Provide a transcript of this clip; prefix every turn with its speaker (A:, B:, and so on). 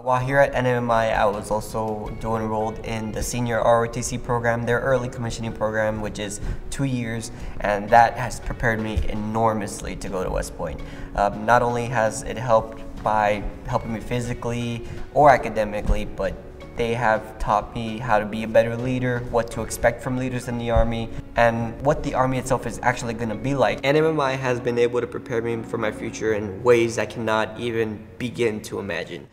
A: While here at NMMI, I was also dual enrolled in the senior ROTC program, their early commissioning program, which is two years, and that has prepared me enormously to go to West Point. Um, not only has it helped by helping me physically or academically, but they have taught me how to be a better leader, what to expect from leaders in the Army, and what the Army itself is actually going to be like. NMMI has been able to prepare me for my future in ways I cannot even begin to imagine.